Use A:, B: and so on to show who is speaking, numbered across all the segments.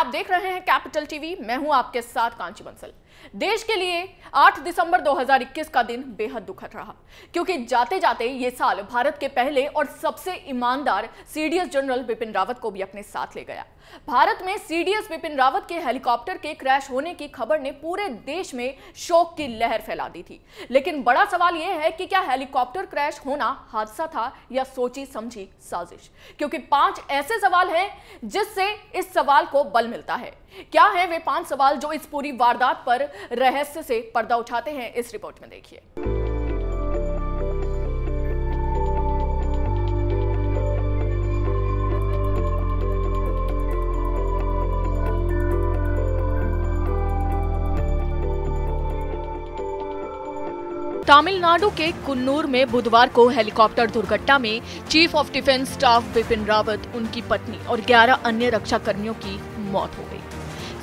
A: आप देख रहे हैं कैपिटल टीवी। मैं हूँ आपके साथ कांची बंसल। देश के लिए 8 दिसंबर 2021 का दिन बेहद दुखद रहा, क्योंकि जाते जाते ये साल भारत के पहले और सबसे ईमानदार सीडीएस जनरल बिपिन रावत को भी अपने साथ ले गया। भारत में सीडीएस बिपिन रावत के हेलीकॉप्टर के क्रैश होने की खबर ने पूरे देश में शोक की लहर फैला दी थी। लेकिन बड़ा सवाल यह है कि क्या हेलीकॉप्टर क्रैश होना हादसा था या सोची समझी साजिश? क्योंकि पाँच ऐसे सवाल हैं जिससे इस सवाल को बल मिलता है। क्या है वे पाँच सवाल जो इस पूरी वारदात पर रहस्य से पर्दा उठाते हैं। इस रिपोर्ट में देखिए। तमिलनाडु के कुन्नूर में बुधवार को हेलीकॉप्टर दुर्घटना में chief of defence staff Bipin Rawat, उनकी पत्नी और 11 अन्य रक्षा कर्मियों की मौत हो गई।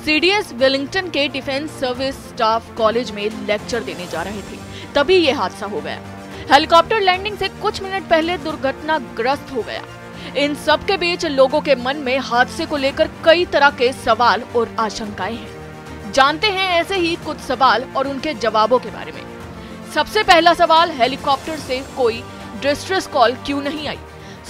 A: सीडीएस वेलिंगटन के डिफेंस सर्विस स्टाफ कॉलेज में लेक्चर देने जा रहे थे। तभी ये हादसा हो गया। हेलीकॉप्टर लैंडिंग से कुछ मिनट पहले दुर्घटना ग्रस्त हो गया। इन सब के बीच लोगों के मन में हादसे को लेकर कई तरह के सवाल और आशंकाएँ हैं। जानते हैं ऐसे ही कुछ सवाल और उनके जवाबों के बारे में। सबसे पहला सवाल हेलीकॉप्टर से कोई डिस्ट्रेस कॉल क्यों नहीं आई?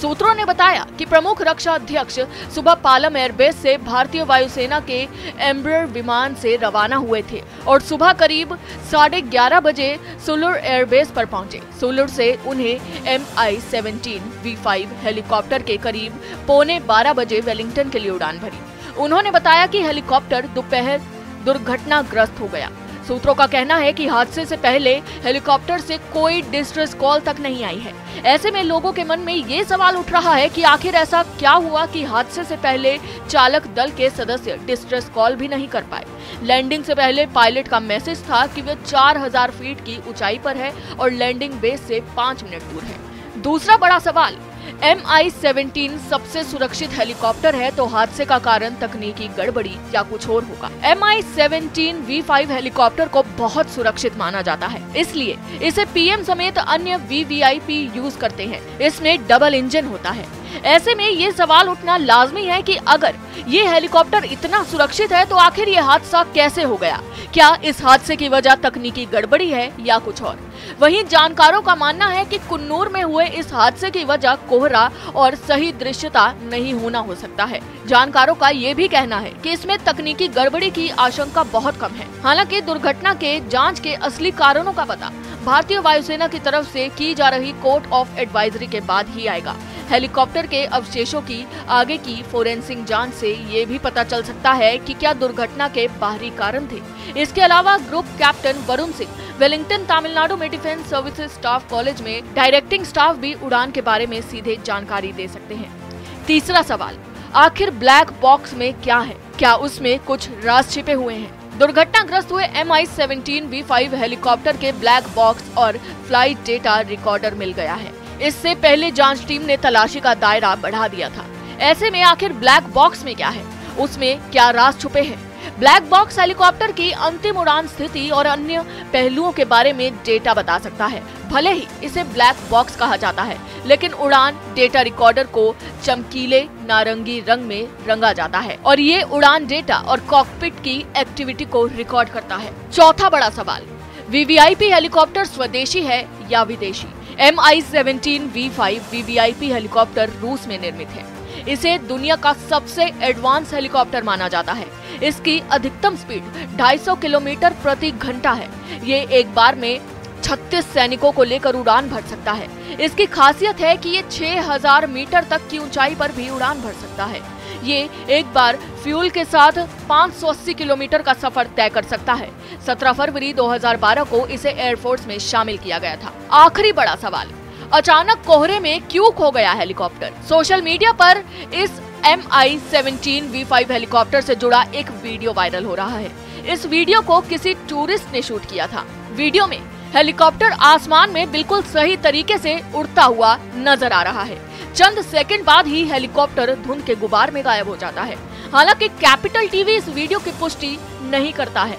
A: सूत्रों ने बताया कि प्रमुख रक्षा अध्यक्ष सुबह पालम एयरबेस से भारतीय वायुसेना के एम्ब्रर विमान से रवाना हुए थे और सुबह करीब साढ़े ग्यारह बजे सोलर एयरबेस पर पहुँचे। सोलर से उन्हें M I seventeen V five helicopter के करीब पौने बारह बजे वेलिंगटन के लिए उड़ान भरी। उन्होंने बताया कि हेलीकॉप्टर दोपहर दुर्घटनाग्रस्त हो गया। सूत्रों का कहना है कि हादसे से पहले हेलीकॉप्टर से कोई डिस्ट्रेस कॉल तक नहीं आई है। ऐसे में लोगों के मन में ये सवाल उठ रहा है कि आखिर ऐसा क्या हुआ कि हादसे से पहले चालक दल के सदस्य डिस्ट्रेस कॉल भी नहीं कर पाए। लैंडिंग से पहले पायलट का मैसेज था कि वे 4000 फीट की ऊंचाई पर है और लैंडिंग बेस से पाँच मिनट दूर है। दूसरा बड़ा सवाल एम आई सेवेंटीन सबसे सुरक्षित हेलीकॉप्टर है तो हादसे का कारण तकनीकी गड़बड़ी या कुछ और होगा। M I seventeen V five helicopter को बहुत सुरक्षित माना जाता है, इसलिए इसे पीएम समेत अन्य V V I P use करते हैं। इसमें डबल इंजन होता है। ऐसे में ये सवाल उठना लाजमी है कि अगर ये हेलीकॉप्टर इतना सुरक्षित है तो आखिर ये हादसा कैसे हो गया? क्या इस हादसे की वजह तकनीकी गड़बड़ी है या कुछ और? वहीं जानकारों का मानना है कि कुन्नूर में हुए इस हादसे की वजह कोहरा और सही दृश्यता नहीं होना हो सकता है। जानकारों का ये भी कहना है कि इसमें तकनीकी गड़बड़ी की आशंका बहुत कम है। हालाँकि दुर्घटना के जाँच के असली कारणों का पता भारतीय वायुसेना की तरफ़ से की जा रही कोर्ट ऑफ़ एडवाइजरी के बाद ही आएगा। हेलीकॉप्टर के अवशेषों की आगे की फोरेंसिक जाँच से ये भी पता चल सकता है कि क्या दुर्घटना के बाहरी कारण थे। इसके अलावा group captain Varun Singh, Wellington Tamil Nadu में डिफेंस सर्विसेज़ स्टाफ कॉलेज में डायरेक्टिंग स्टाफ भी उड़ान के बारे में सीधे जानकारी दे सकते हैं। तीसरा सवाल, आखिर ब्लैक बॉक्स में क्या है? क्या उसमें कुछ राज छिपे हुए हैं? दुर्घटनाग्रस्त हुए M I seventeen V five helicopter के ब्लैक बॉक्स और फ़्लाइट डेटा रिकॉर्डर मिल गया है। इससे पहले जाँच टीम ने तलाशी का दायरा बढ़ा दिया था। ऐसे में आखिर ब्लैक बॉक्स में क्या है? उसमें क्या राज छुपे हैं? ब्लैक बॉक्स हेलीकॉप्टर की अंतिम उड़ान स्थिति और अन्य पहलुओं के बारे में डेटा बता सकता है। भले ही इसे ब्लैक बॉक्स कहा जाता है, लेकिन उड़ान डेटा रिकॉर्डर को चमकीले नारंगी रंग में रंगा जाता है और ये उड़ान डेटा और कॉकपिट की एक्टिविटी को रिकॉर्ड करता है। चौथा बड़ा सवाल, वीवीआईपी हेलीकॉप्टर स्वदेशी है या विदेशी? M I seventeen V five VVIP helicopter रूस में निर्मित है। इसे दुनिया का सबसे एडवांस हेलीकॉप्टर माना जाता है। इसकी अधिकतम स्पीड 250 किलोमीटर प्रति घंटा है। ये एक बार में 36 सैनिकों को लेकर उड़ान भर सकता है। इसकी खासियत है कि ये 6000 मीटर तक की ऊंचाई पर भी उड़ान भर सकता है। ये एक बार फ्यूल के साथ 580 किलोमीटर का सफ़र तय कर सकता है। 17 फरवरी 2012 को इसे एयरफोर्स में शामिल किया गया था। आखिरी बड़ा सवाल, अचानक कोहरे में क्यों खो गया हेलीकॉप्टर? सोशल मीडिया पर इस M I seventeen V five helicopter से जुड़ा एक वीडियो वायरल हो रहा है। इस वीडियो को किसी टूरिस्ट ने शूट किया था। वीडियो में हेलीकॉप्टर आसमान में बिल्कुल सही तरीके से उड़ता हुआ नज़र आ रहा है। चंद सेकंड बाद ही हेलीकॉप्टर धुंध के गुबार में गायब हो जाता है। हालाँकि कैपिटल टीवी इस वीडियो की पुष्टि नहीं करता है।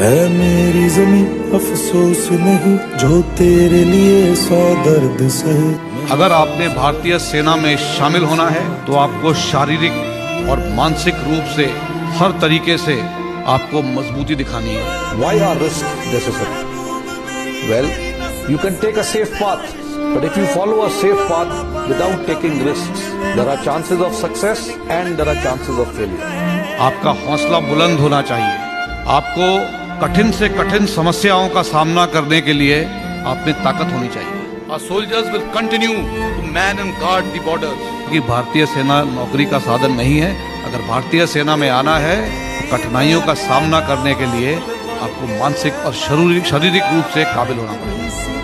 B: है मेरी ज़मीन अफसोस नहीं जो तेरे लिए सौ दर्द सहे।
C: अगर आपने भारतीय सेना में शामिल होना है तो आपको शारीरिक और मानसिक रूप से हर तरीके से आपको मजबूती दिखानी है।
D: Why are risk well you can take a safe path but if you follow a safe path without taking risks, there are chances of success and there are chances of failure.
C: आपका हौसला बुलंद होना चाहिए आपको कठिन से कठिन समस्याओं का सामना करने के लिए आप में ताकत होनी चाहिए
E: Our soldiers will continue to man and guard the borders.
C: कि भारतीय सेना नौकरी का साधन नहीं है अगर भारतीय सेना में आना है तो कठिनाइयों का सामना करने के लिए आपको मानसिक और शारीरिक शारीरिक रूप से काबिल होना पड़ेगा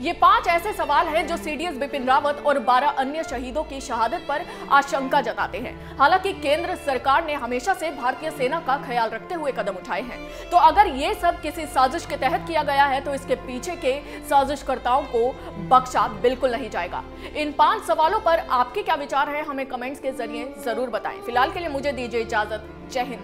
A: ये पाँच ऐसे सवाल हैं जो सीडीएस बिपिन रावत और 12 अन्य शहीदों की शहादत पर आशंका जताते हैं। हालाँकि केंद्र सरकार ने हमेशा से भारतीय सेना का ख्याल रखते हुए कदम उठाए हैं। तो अगर ये सब किसी साजिश के तहत किया गया है तो इसके पीछे के साजिशकर्ताओं को बख्शा बिल्कुल नहीं जाएगा। इन पाँच सवालों पर आपके क्या विचार है, हमें कमेंट्स के ज़रिए ज़रूर बताएँ। फ़िलहाल के लिए मुझे दीजिए इजाज़त। जय हिंद।